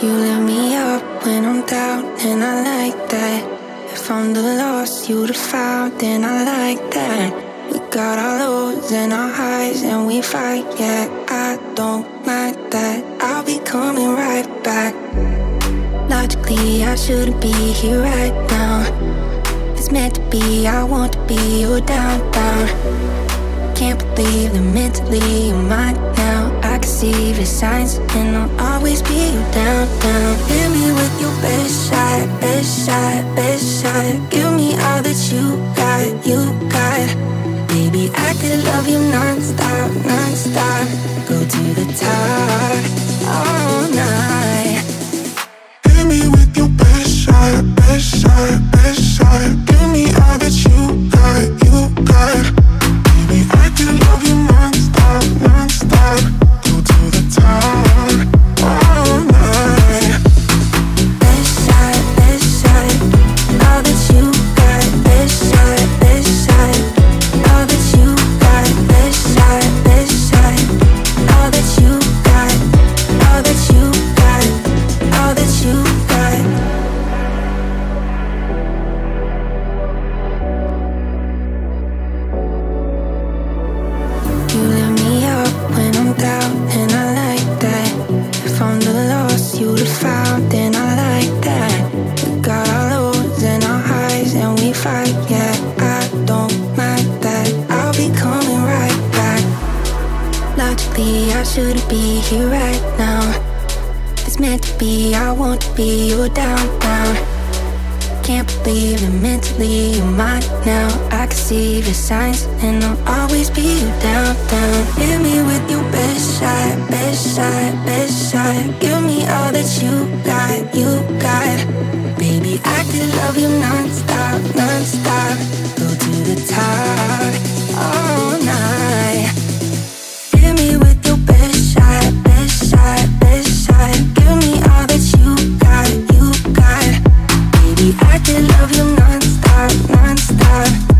You lift me up when I'm down, and I like that. If I'm the lost, you the found, and I like that. We got our lows and our highs, and we fight, yeah. I don't mind that. I'll be coming right back. Logically, I shouldn't be here right now. It's meant to be, I want to be your down, down. Can't believe that mentally you're mine now. I can see the signs, and I'll always be your down, down. Hit me with your best shot, best shot, best shot. Give me all that you got, you got. Baby, I could love you non-stop, non-stop. Go to the top yeah. I don't mind that. I'll be coming right back. Logically, I shouldn't be here right now. It's meant to be, I want to be your down, down. Believe that mentally you're mine now. I can see the signs, and I'll always be you down, down. Hit me with your best shot, best shot, best shot. Give me all that you got, you got. Baby, I could love you non-stop, non-stop. Go to the top all love you non-stop, non-stop.